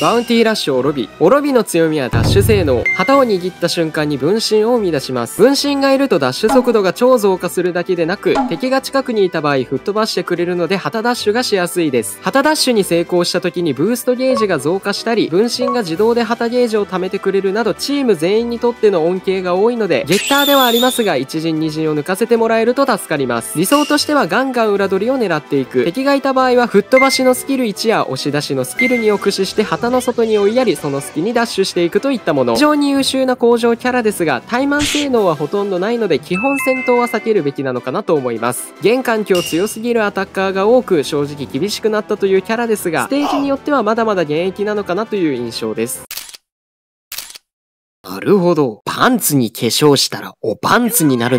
バウンティーラッシュおろび。おろびの強みはダッシュ性能。旗を握った瞬間に分身を生み出します。分身がいるとダッシュ速度が超増加するだけでなく、敵が近くにいた場合吹っ飛ばしてくれるので旗ダッシュがしやすいです。旗ダッシュに成功した時にブーストゲージが増加したり、分身が自動で旗ゲージを貯めてくれるなど、チーム全員にとっての恩恵が多いので、ゲッターではありますが、1陣2陣を抜かせてもらえると助かります。理想としてはガンガン裏取りを狙っていく。敵がいた場合は吹っ飛ばしのスキル1や押し出しのスキル2を駆使して旗の外に追いやり、その隙にダッシュしていくといったもの。非常に優秀な工場キャラですが、怠慢性能はほとんどないので、基本戦闘は避けるべきなのかなと思います。現環境強すぎるアタッカーが多く、正直厳しくなったというキャラですが、ステージによってはまだまだ現役なのかなという印象です。なるほど。パンツに化粧したらおパンツになるの